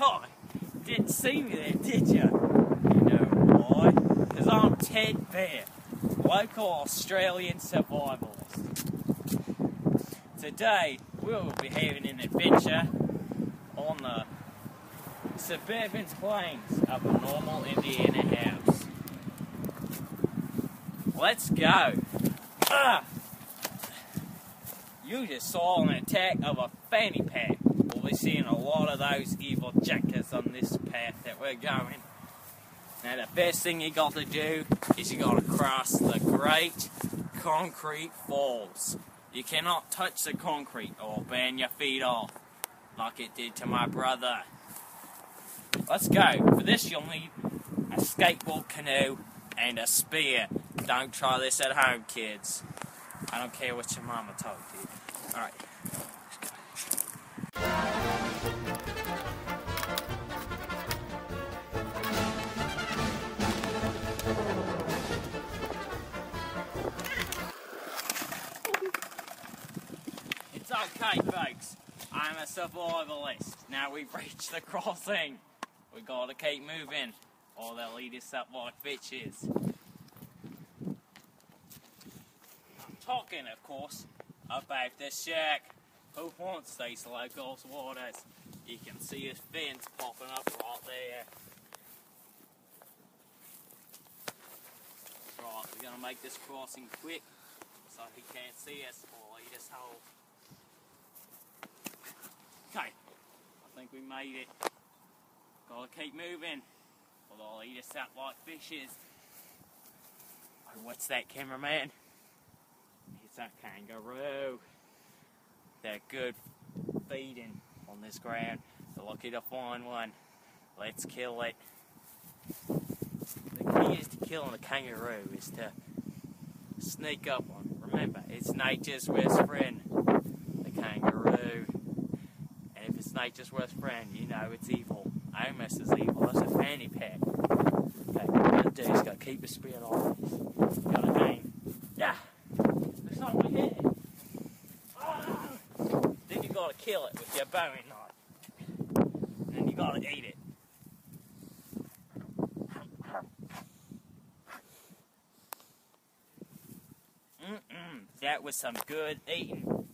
Oh, didn't see me there, did you? You know why? Because I'm Ted Bear, local Australian survivalist. Today, we'll be having an adventure on the suburban plains of a normal Indiana house. Let's go. Ah! You just saw an attack of a fanny pack. We'll seeing a lot of those evil jackers on this path that we're going. Now the best thing you got to do is you got to cross the Great Concrete Falls. You cannot touch the concrete or burn your feet off like it did to my brother. Let's go. For this you'll need a skateboard canoe and a spear. Don't try this at home, kids. I don't care what your mama told you. Alright. Survivalist. Now we've reached the crossing. We gotta keep moving, or they'll eat us up like bitches. I'm talking, of course, about the shack. Who wants these locals waters? You can see his fins popping up right there. Right, we're gonna make this crossing quick so he can't see us or eat us whole. Okay, I think we made it. Gotta keep moving, or they'll eat us out like fishes. Oh, what's that, cameraman? It's a kangaroo. They're good feeding on this ground. They're lucky to find one. Let's kill it. The key is to killing a kangaroo is to sneak up on. Remember, it's nature's worst friend, the kangaroo. It's nature's worst friend, you know it's evil. Almost as evil as a fanny pack. Okay, what gonna do is gotta keep a spear like. Gotta aim. Yeah! It's not my head. Ah! Then you gotta kill it with your bowie knife. And then you gotta eat it. Mm-mm, that was some good eating.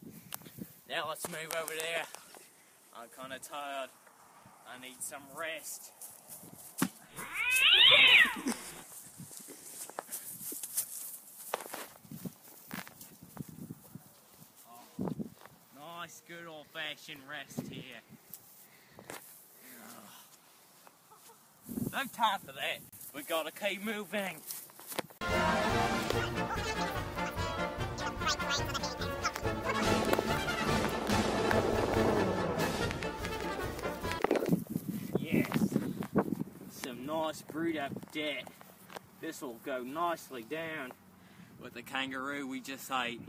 Now let's move over there. I'm kinda tired. I need some rest. Oh, nice, good old fashioned rest here. Oh. No time for that. We gotta keep moving. Nice brewed up debt. This will go nicely down with the kangaroo we just ate.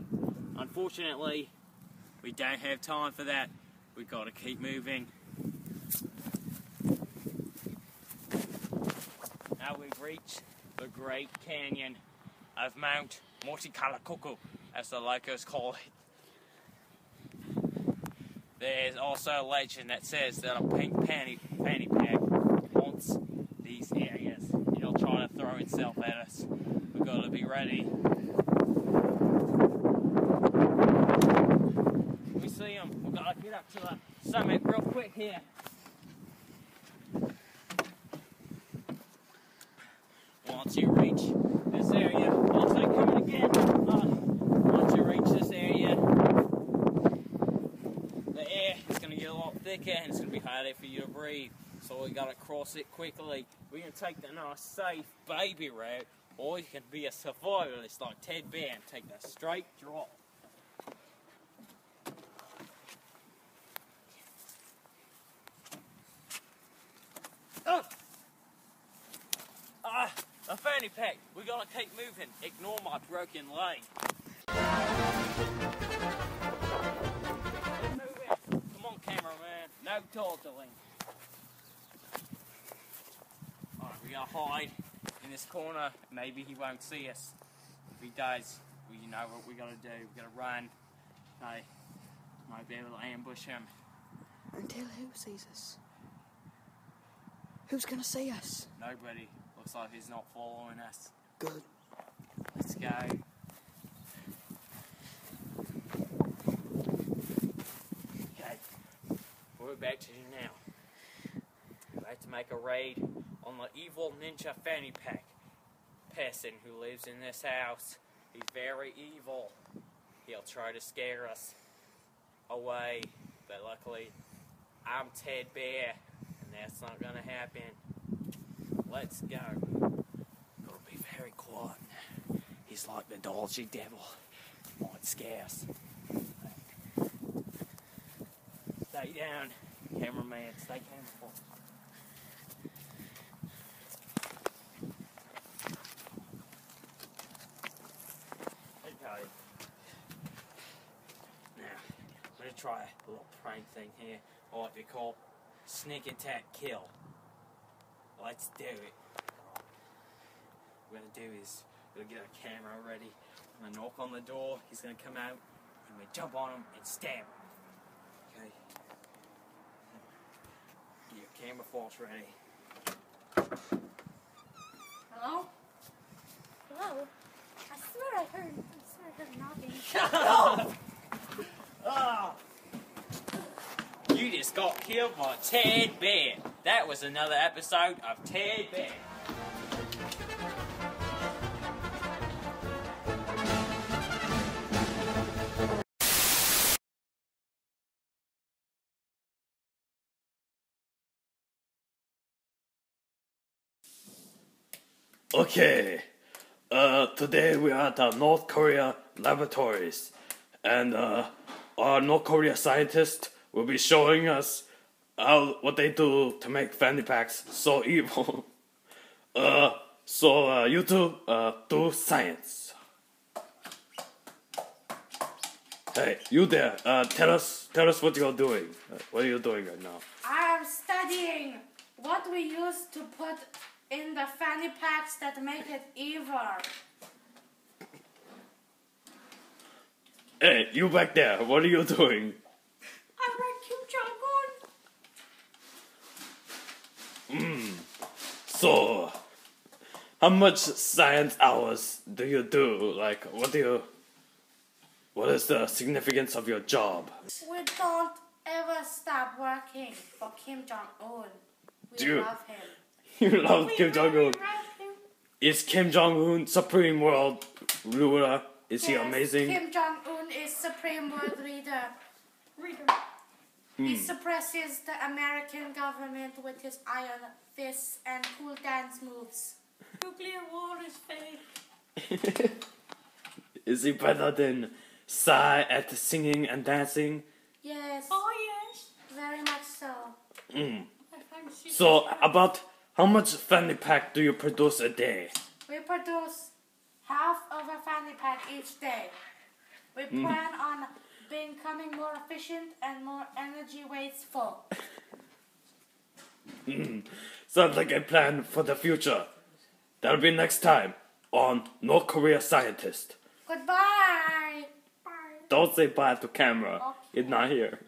Unfortunately, we don't have time for that. We've got to keep moving. Now we've reached the Great Canyon of Mount Motikalakuku, as the locals call it. There's also a legend that says that a pink panty, fanny pack haunts these areas. It'll try to throw itself at us. We've got to be ready. We see him. We've got to get up to the summit real quick here. Once you reach this area, once they coming again, uh, once you reach this area, the air is going to get a lot thicker and it's going to be harder for you to breathe. So we got to cross it quickly. We can take the nice, safe baby route, or you can be a survivalist like Ted Bear and take the straight drop. Oh! Ah, a fanny pack. We gotta keep moving. Ignore my broken leg. Come on, cameraman. No dawdling. Alright, we gotta hide in this corner. Maybe he won't see us. If he does, we know what we gotta do. We gotta run. Okay. Might be able to ambush him. Until who sees us? Who's gonna see us? Nobody. Looks like he's not following us. Good. Let's go. Okay, we're back to you now. We're about to make a raid on the evil ninja fanny pack person who lives in this house. He's very evil. He'll try to scare us away, but luckily I'm Ted Bear, and that's not gonna happen. Let's go. Gotta be very quiet. He's like the dodgy devil. Might scare us. Stay down, cameraman. Stay camera. Okay. Now, I'm gonna try a little prank thing here, or what we call sneak attack kill. Let's do it. What we're gonna do is we're gonna get our camera ready. I'm gonna knock on the door. He's gonna come out, and we jump on him and stab him. Okay. Get your camera force ready. Hello? Hello? I swear I heard, I swear I heard knocking. Shut up. Ah! You just got killed by Ted Bear. That was another episode of Ted Bear. Okay, uh, today we are at the North Korea laboratories, and uh, our North Korea scientist will be showing us how what they do to make fanny packs so evil. uh, so uh, you two uh, do science. Hey, you there? Uh, tell us, tell us what you're doing. Uh, what are you doing right now? I am studying what we use to put in the fanny packs that make it evil. Hey, you back there? What are you doing? I read Kim Jong-un. So, how much science hours do you do? Like, what do you. What is the significance of your job? We don't ever stop working for Kim Jong-un. We Dude. love him. You love We Kim Jong Un. Is Kim Jong Un supreme world ruler? Is he amazing? Kim Jong Un is supreme world leader. He suppresses the American government with his iron fists and cool dance moves. Nuclear war is fake. is he better than Psy at singing and dancing? Yes, Oh yes. very much so. Mm. So, about how much fanny pack do you produce a day? We produce half of a fanny pack each day. We plan on becoming more efficient and more energy wasteful. Sounds like a plan for the future. That'll be next time on North Korea Scientist. Goodbye. Bye. Don't say bye to camera. Okay. It's not here.